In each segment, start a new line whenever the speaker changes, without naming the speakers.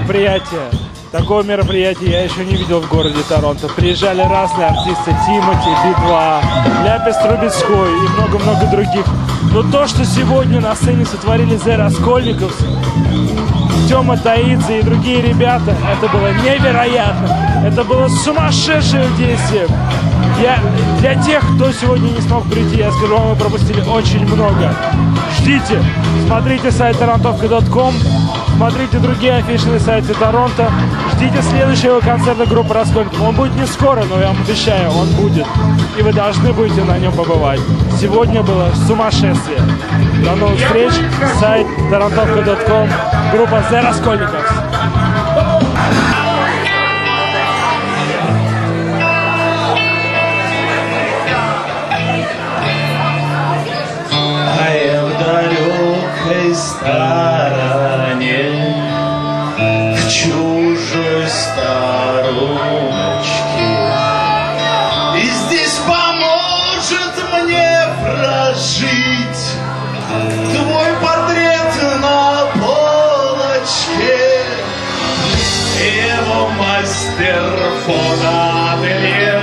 мероприятие. Такого мероприятия я еще не видел в городе Торонто. Приезжали разные артисты, Тимати, Би-2, Ляпис Трубецкой и много-много других. Но то, что сегодня на сцене сотворили Зе Раскольников, Тёма Таидзе и другие ребята, это было невероятно. Это было сумасшедшее действие. Я, для тех, кто сегодня не смог прийти, я скажу вам, мы пропустили очень много. Ждите, смотрите сайт тарантовка.ком, смотрите другие афишные сайты Торонто, ждите следующего концерта группы Раскольников. Он будет не скоро, но я вам обещаю, он будет. И вы должны будете на нем побывать. Сегодня было сумасшествие. До новых встреч. Сайт тарантовка.ком, группа The Раскольников.
Стороне В чужой стороночке И здесь поможет мне прожить Твой портрет на полочке. Его мастер фотоателье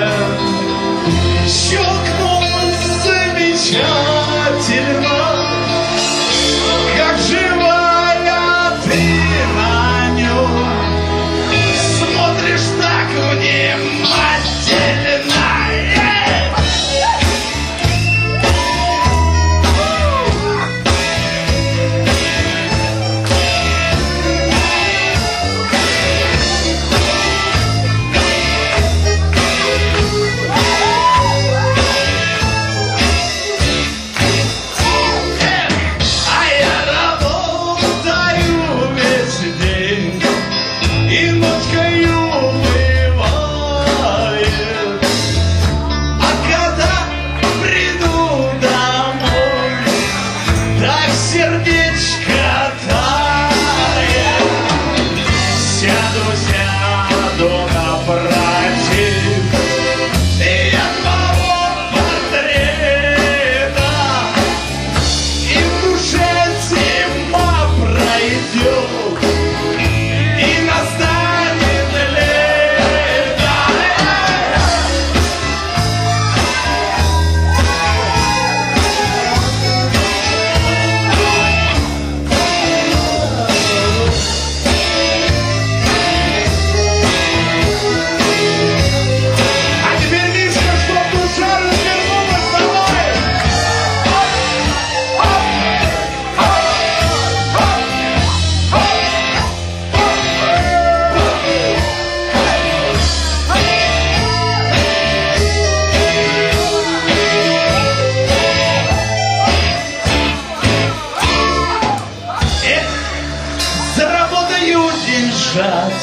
деньжат,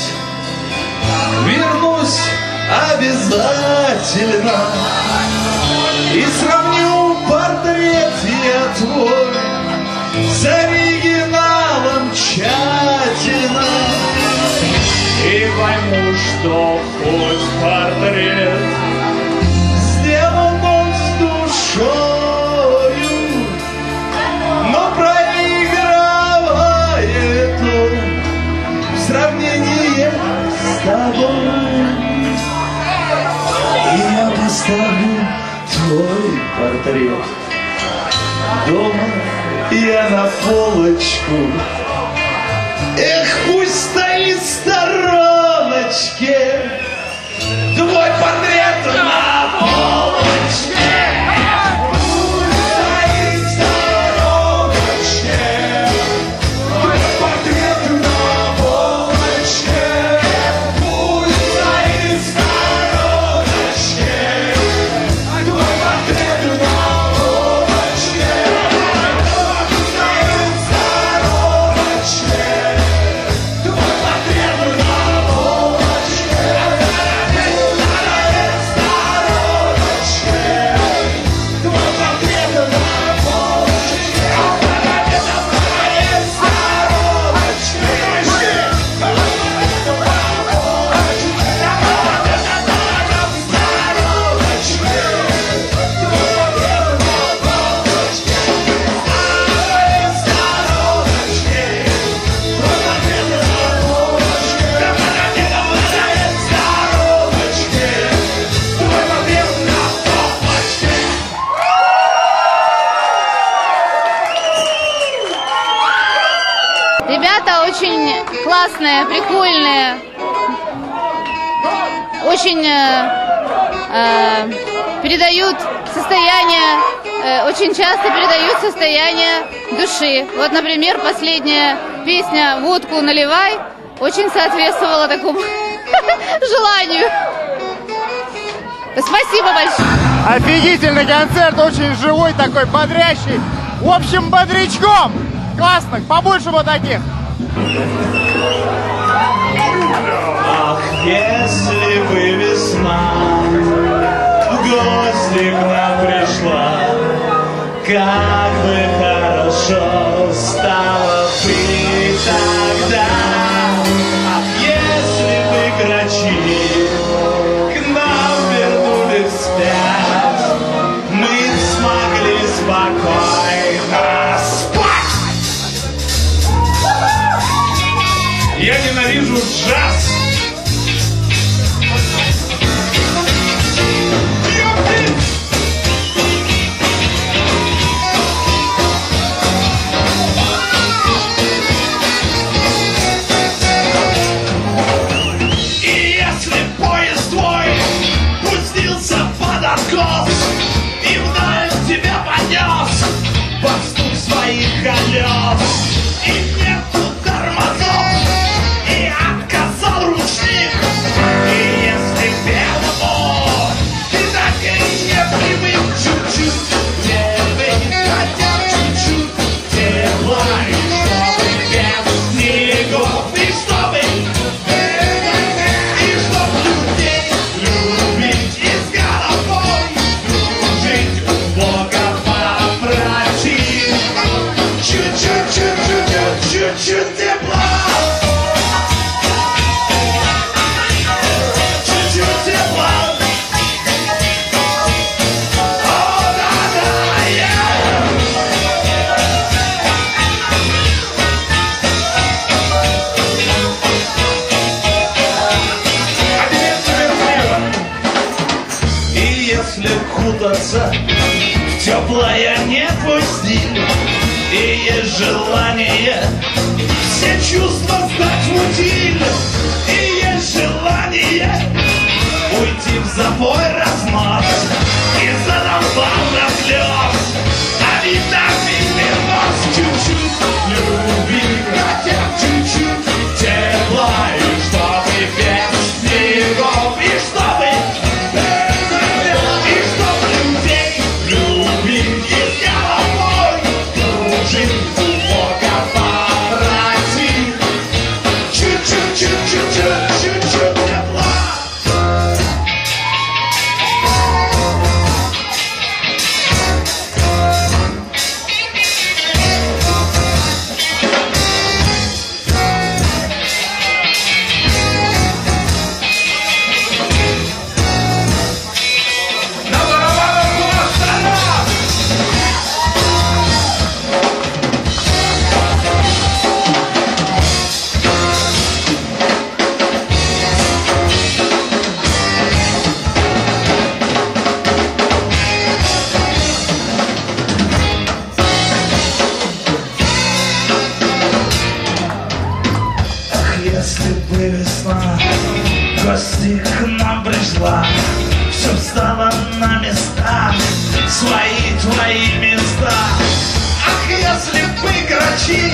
вернусь обязательно и сравню портрет я твой с оригиналом тщательно. И пойму, что хоть портрет поставлю твой портрет дома я на полочку. Эх, пусть стоит в стороночке твой портрет на полочке. очень
классная, прикольная, очень э, э, передают состояние, э, очень часто передают состояние души. Вот, например, последняя песня «Водку наливай» очень соответствовала такому желанию. Спасибо большое.
Офигительный концерт, очень живой такой, бодрящий. В общем, бодрячком. Классно, побольше вот таких.
Ах, если бы весна в гости к нам пришла, как теплая не пусти И есть желание все чувства сдать в утиль И есть желание уйти в забой. ты весна Гости к нам пришла. Все встало на места. Свои твои места. Ах, если бы грачи